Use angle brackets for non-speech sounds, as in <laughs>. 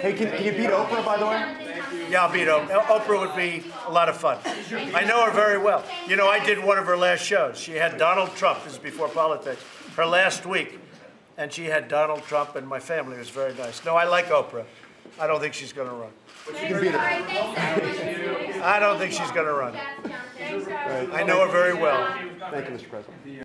Hey, can, can you beat Oprah, by the way? Yeah, I'll beat Oprah. Uh, Oprah would be a lot of fun. I know her very well. You know, I did one of her last shows. She had Donald Trump, this is before politics, her last week. And she had Donald Trump and my family. It was very nice. No, I like Oprah. I don't think she's going to run. You can beat her. <laughs> I don't think she's going to run. I know her very well. Thank you, Mr. President.